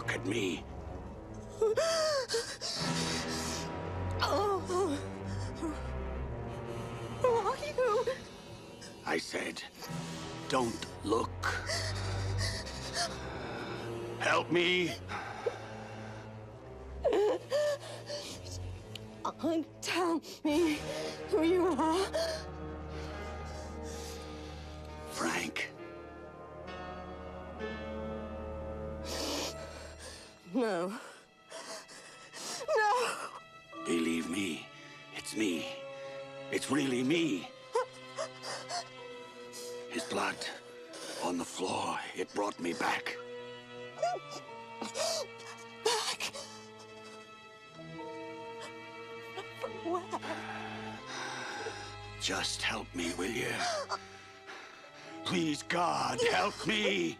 look at me. Oh. Who are you? I said, don't look. Help me. Tell me who you are. No. No! Believe me, it's me. It's really me. His blood on the floor, it brought me back. Back! From where? Just help me, will you? Please, God, help me.